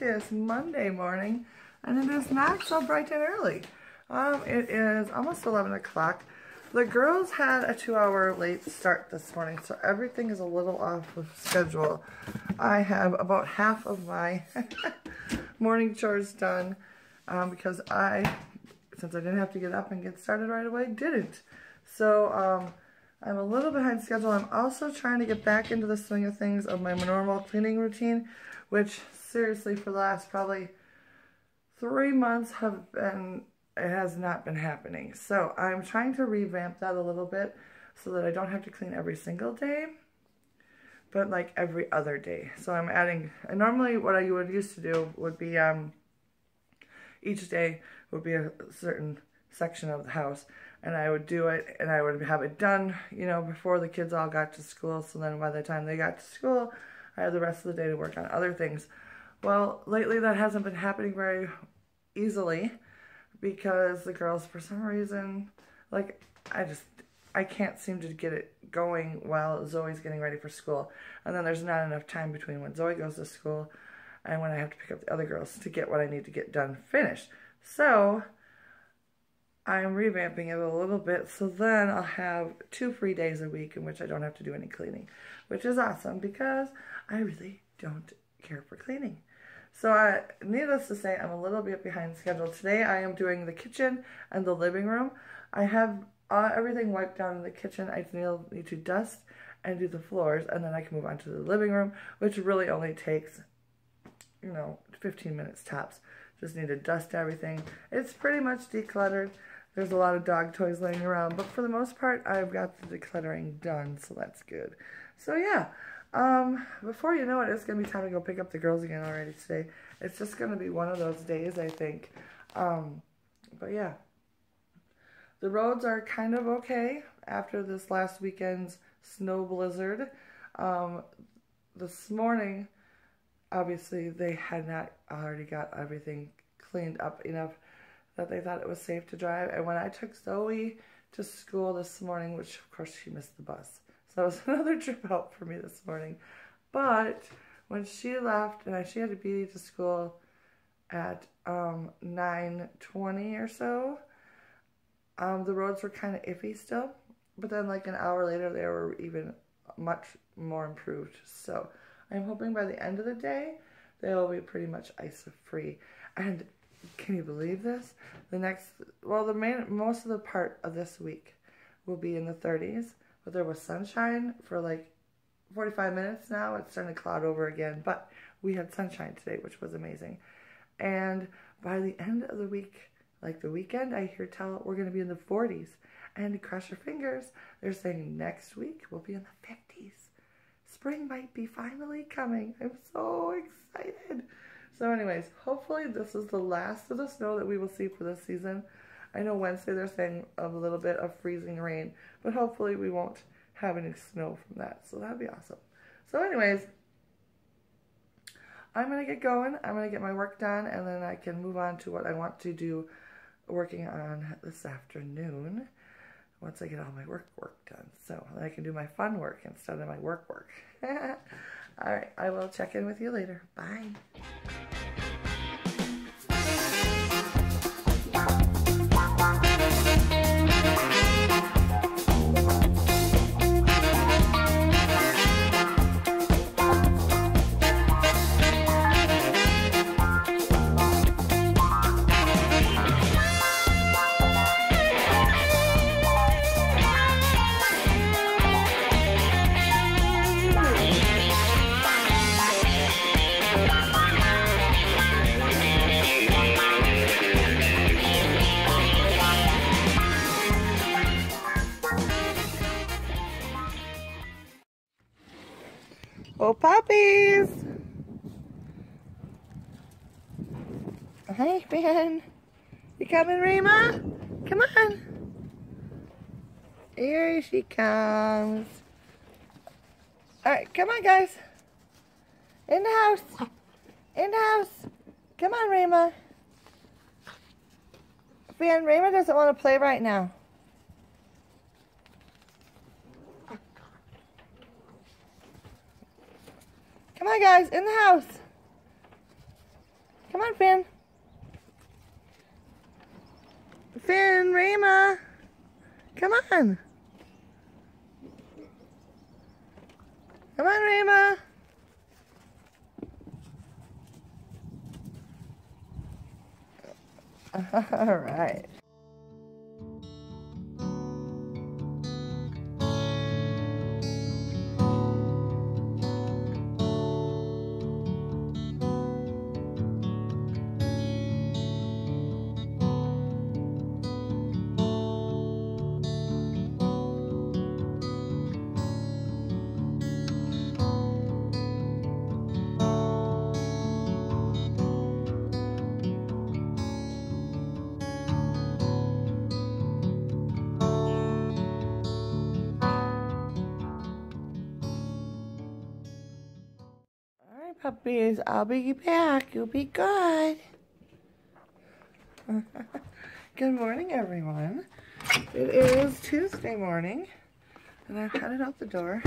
It is Monday morning, and it is not so bright and early. Um, it is almost 11 o'clock. The girls had a two-hour late start this morning, so everything is a little off of schedule. I have about half of my morning chores done um, because I, since I didn't have to get up and get started right away, didn't. So, um, I'm a little behind schedule. I'm also trying to get back into the swing of things of my normal cleaning routine, which seriously for the last probably three months have been, it has not been happening. So I'm trying to revamp that a little bit so that I don't have to clean every single day, but like every other day. So I'm adding, and normally what I would used to do would be, um, each day would be a certain section of the house and I would do it and I would have it done, you know, before the kids all got to school. So then by the time they got to school, I had the rest of the day to work on other things. Well, lately that hasn't been happening very easily because the girls, for some reason, like, I just, I can't seem to get it going while Zoe's getting ready for school. And then there's not enough time between when Zoe goes to school and when I have to pick up the other girls to get what I need to get done finished. So, I'm revamping it a little bit so then I'll have two free days a week in which I don't have to do any cleaning, which is awesome because I really don't care for cleaning. So I, needless to say, I'm a little bit behind schedule. Today I am doing the kitchen and the living room. I have uh, everything wiped down in the kitchen. I still need to dust and do the floors and then I can move on to the living room, which really only takes, you know, 15 minutes tops. Just need to dust everything. It's pretty much decluttered. There's a lot of dog toys laying around, but for the most part, I've got the decluttering done, so that's good. So yeah, um, before you know it, it's going to be time to go pick up the girls again already today. It's just going to be one of those days, I think. Um, but yeah, the roads are kind of okay after this last weekend's snow blizzard. Um, this morning, obviously, they had not already got everything cleaned up enough that they thought it was safe to drive. And when I took Zoe to school this morning, which of course she missed the bus, so that was another trip out for me this morning. But when she left and she had to be to school at um, 9.20 or so, um, the roads were kind of iffy still. But then like an hour later, they were even much more improved. So I'm hoping by the end of the day, they will be pretty much ice free. And can you believe this? The next, well, the main, most of the part of this week will be in the 30s, but there was sunshine for like 45 minutes now. It's starting to cloud over again, but we had sunshine today, which was amazing. And by the end of the week, like the weekend, I hear tell we're going to be in the 40s. And cross your fingers, they're saying next week we'll be in the 50s. Spring might be finally coming. I'm so excited. So anyways, hopefully this is the last of the snow that we will see for this season. I know Wednesday they're saying a little bit of freezing rain, but hopefully we won't have any snow from that. So that'd be awesome. So anyways, I'm going to get going. I'm going to get my work done, and then I can move on to what I want to do working on this afternoon once I get all my work work done. So I can do my fun work instead of my work work. all right, I will check in with you later. Bye. Ben. You coming, Rima? Come on. Here she comes. All right, come on, guys. In the house. In the house. Come on, Rima. Ben, Rima doesn't want to play right now. Come on, guys, in the house. Come on, Finn. Finn, Rayma. Come on. Come on, Rayma. All right. I'll be back. You'll be good. good morning, everyone. It is Tuesday morning, and I'm headed out the door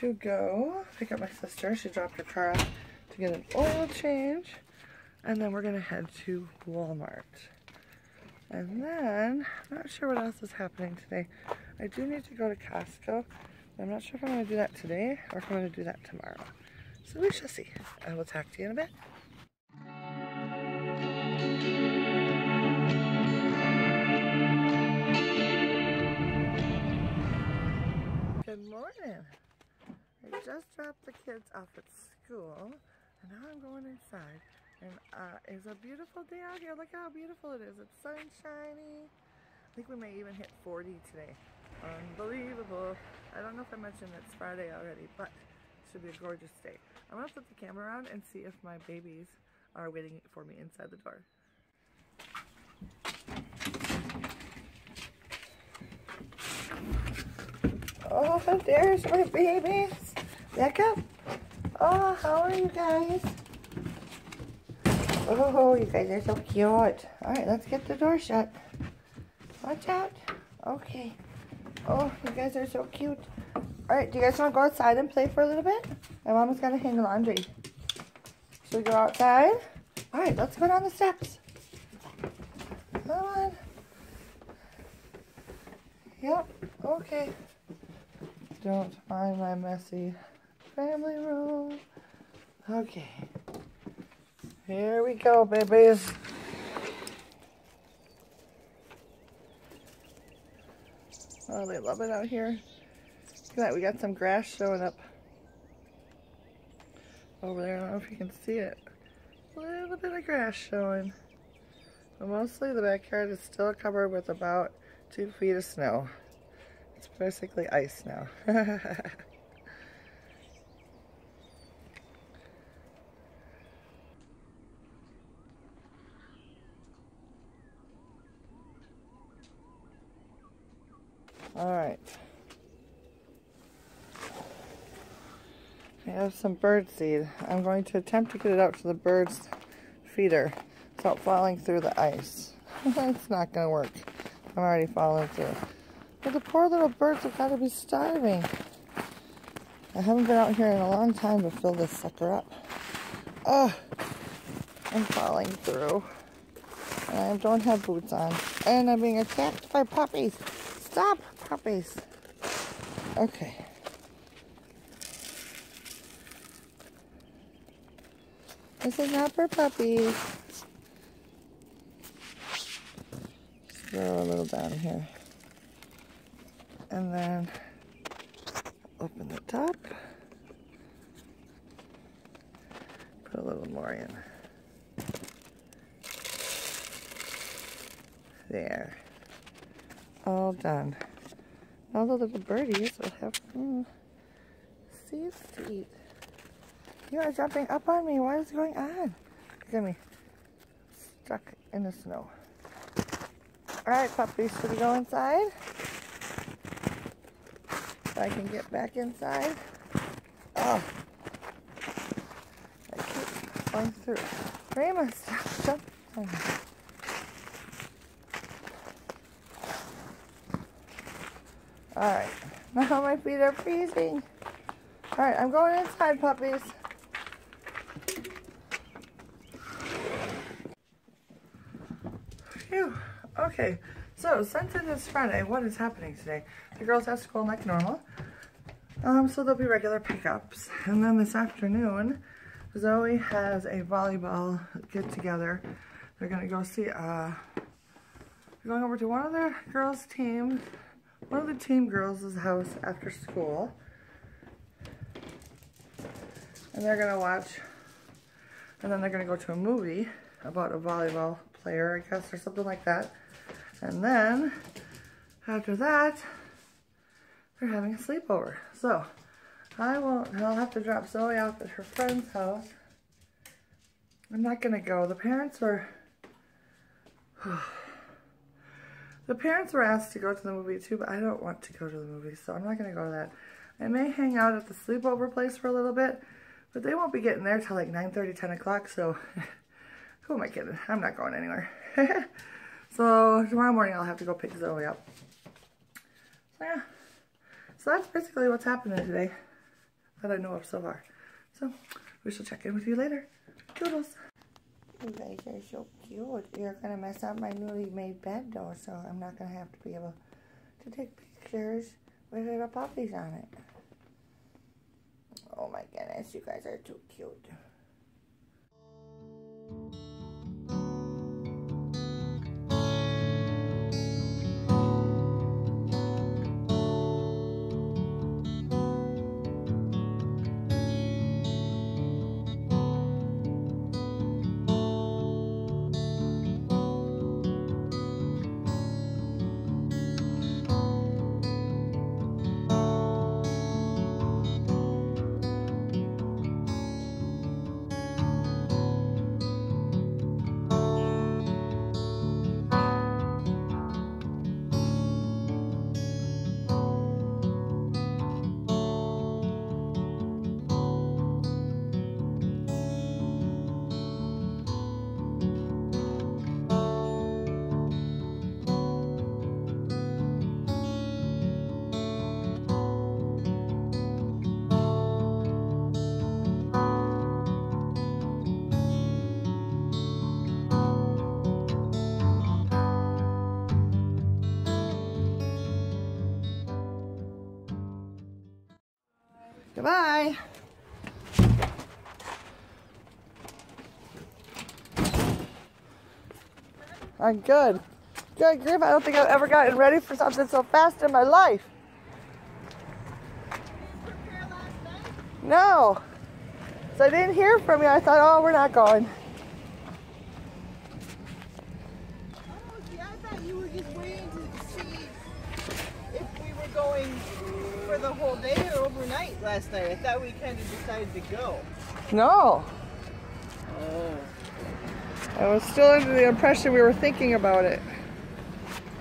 to go pick up my sister. She dropped her car off to get an oil change, and then we're going to head to Walmart. And then, I'm not sure what else is happening today. I do need to go to Costco. I'm not sure if I'm going to do that today or if I'm going to do that tomorrow. So we shall see. I will talk to you in a bit. Good morning. I just dropped the kids off at school and now I'm going inside. And uh, it's a beautiful day out here. Look how beautiful it is. It's sunshiny. I think we may even hit 40 today. Unbelievable. I don't know if I mentioned it's Friday already, but should be a gorgeous day. I'm gonna flip the camera around and see if my babies are waiting for me inside the door. Oh, there's my babies. Becca. Oh, how are you guys? Oh, you guys are so cute. All right, let's get the door shut. Watch out. Okay. Oh, you guys are so cute. All right, do you guys want to go outside and play for a little bit? My mama's got to hang the laundry. Should we go outside? All right, let's go down the steps. Come on. Yep, okay. Don't mind my messy family room. Okay. Here we go, babies. Oh, they love it out here. Look at that, we got some grass showing up over there. I don't know if you can see it. A little bit of grass showing. But mostly the backyard is still covered with about two feet of snow. It's basically ice now. All right. I have some bird seed. I'm going to attempt to get it out to the bird's feeder without falling through the ice. it's not going to work. I'm already falling through. But the poor little birds have got to be starving. I haven't been out here in a long time to fill this sucker up. Oh, I'm falling through. And I don't have boots on. And I'm being attacked by puppies. Stop, puppies. Okay. This is not for puppies. Just throw a little down here. And then open the top. Put a little more in. There. All done. All the little birdies will have mm, seeds to eat. You are jumping up on me. What is going on? Look at me. Stuck in the snow. Alright, puppies, should we go inside? So I can get back inside. Oh. I keep going through. Rayma, stop jumping. Alright. Now my feet are freezing. Alright, I'm going inside, puppies. Okay, so since it is Friday, what is happening today? The girls have school like normal. Um, so there'll be regular pickups. And then this afternoon, Zoe has a volleyball get together. They're gonna go see uh they're going over to one of the girls' teams, one of the team girls' house after school. And they're gonna watch and then they're gonna go to a movie about a volleyball player, I guess, or something like that. And then, after that, they're having a sleepover. So, I won't, I'll have to drop Zoe off at her friend's house. I'm not gonna go. The parents were, the parents were asked to go to the movie too, but I don't want to go to the movie, so I'm not gonna go to that. I may hang out at the sleepover place for a little bit, but they won't be getting there till like 9 30, 10 o'clock, so who am I kidding? I'm not going anywhere. so tomorrow morning I'll have to go pick Zoe up. So yeah. So that's basically what's happening today that I know of so far. So we shall check in with you later. Toodles. You guys are so cute. You're gonna mess up my newly made bed though, so I'm not gonna have to be able to take pictures with little puppies on it. Oh my goodness, you guys are too cute. Goodbye. I'm good. Good grief, I don't think I've ever gotten ready for something so fast in my life. No. So I didn't hear from you. I thought, oh, we're not going. Oh, I thought you were just waiting to see if we were going for the whole day overnight last night. I thought we kind of decided to go. No. Oh. I was still under the impression we were thinking about it.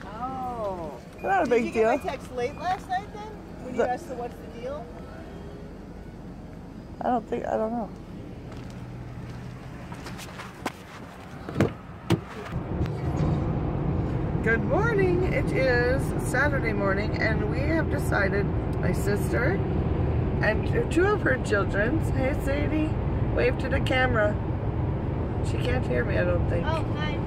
Oh. Not a Did big you deal. get my text late last night then? When you asked the what's the deal? I don't think, I don't know. Good morning. It is Saturday morning and we have decided, my sister and two of her children, hey Sadie, wave to the camera. She can't hear me, I don't think. Oh, hi.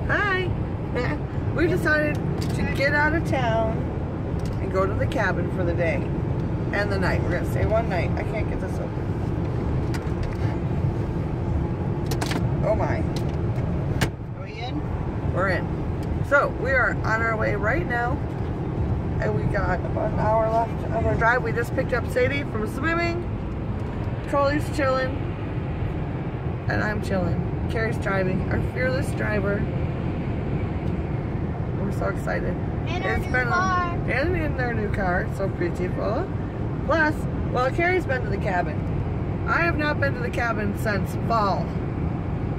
Hi. we decided to get out of town and go to the cabin for the day and the night. We're gonna stay one night. I can't get this open. Oh my, Are we in? we're in. So we are on our way right now and we got about an hour left of our drive. We just picked up Sadie from swimming. Crowley's chilling and I'm chilling. Carrie's driving, our fearless driver. We're so excited. In our It's new been a- car. and in their new car, so beautiful. Plus, well, Carrie's been to the cabin. I have not been to the cabin since fall.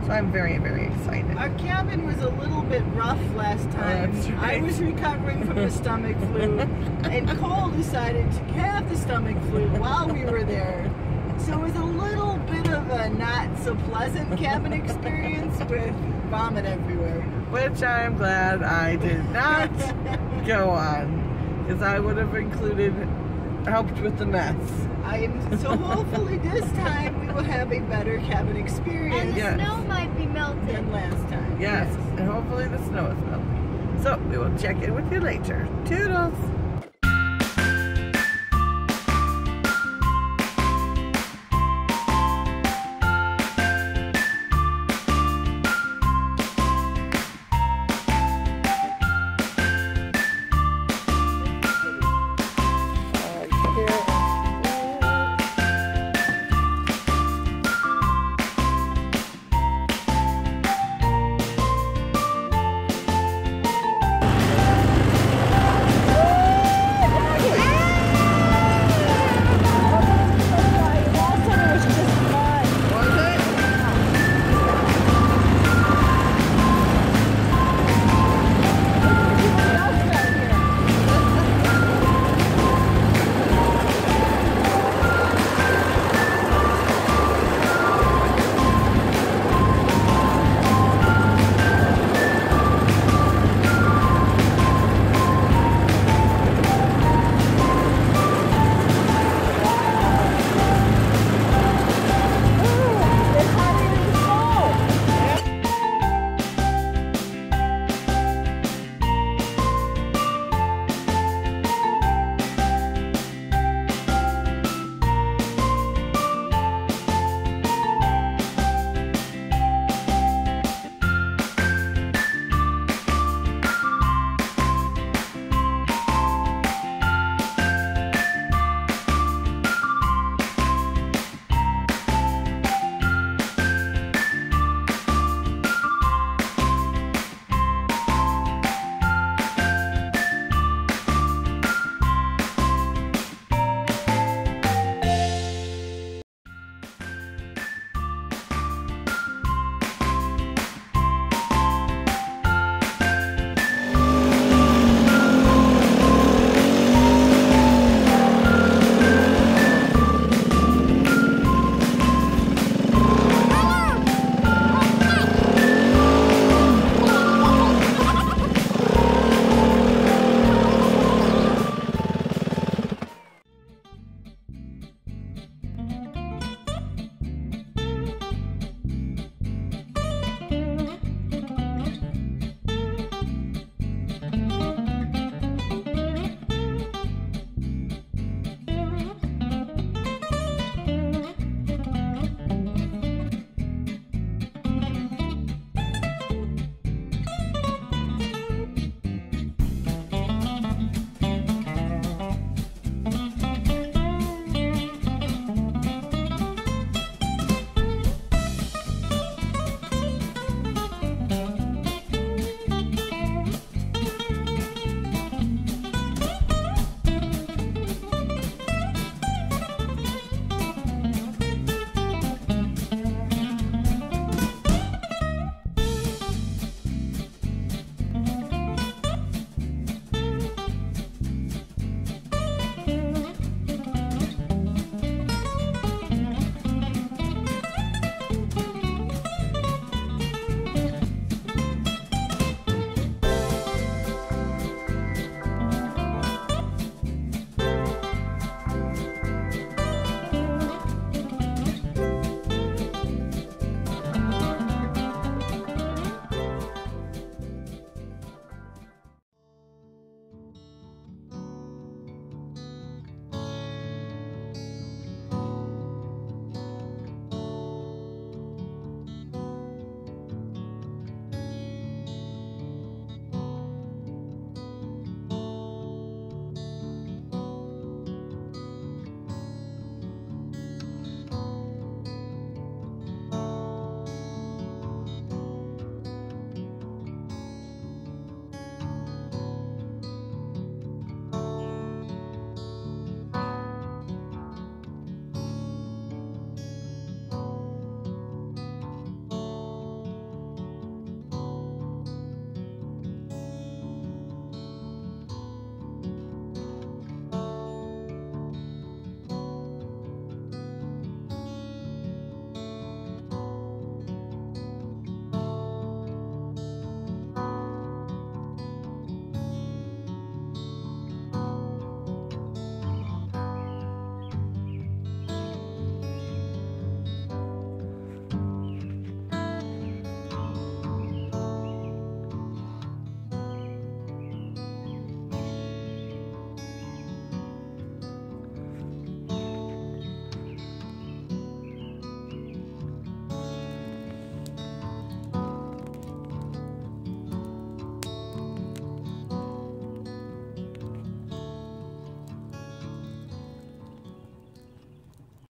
So I'm very, very excited. Our cabin was a little bit rough last oh, time. that's I was recovering from the stomach flu, and Cole decided to have the stomach flu while we were there. So it was a little bit of a not so pleasant cabin experience with vomit everywhere. Which I'm glad I did not go on. Because I would have included, helped with the mess. I am so hopefully this time have a better cabin experience. And experience the Yes. snow might be melted. than last time. Yes, and hopefully the snow is melting. So we will check in with you later. Toodles!